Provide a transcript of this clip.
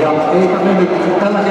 映画メモに一旦だけ